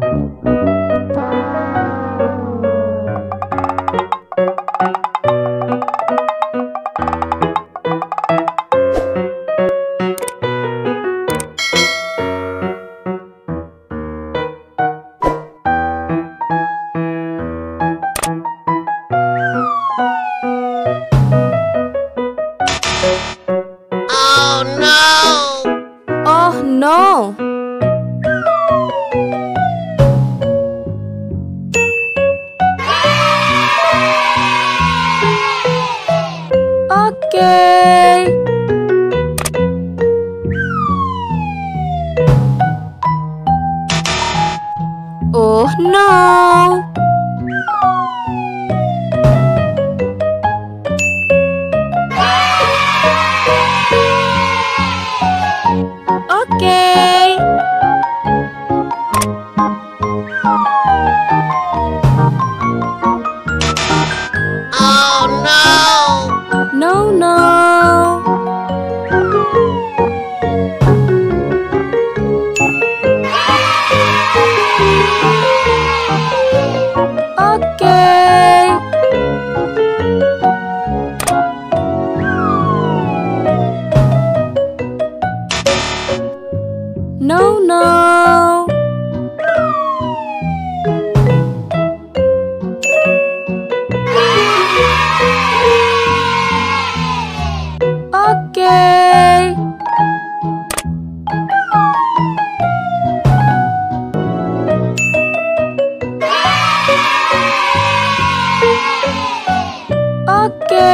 Oh Oh no! No, no. Oke. Oke.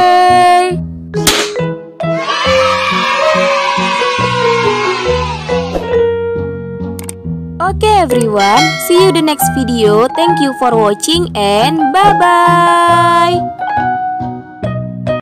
Okay everyone, see you the next video. Thank you for watching and bye bye.